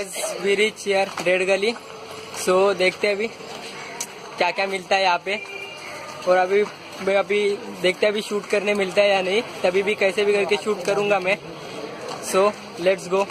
Guys we reach here red गली so देखते हैं अभी क्या क्या मिलता है यहाँ पे। और अभी, मैं अभी देखते हैं अभी शूट करने मिलता है या नहीं, तभी भी कैसे भी करके शूट करूँगा मैं। So let's go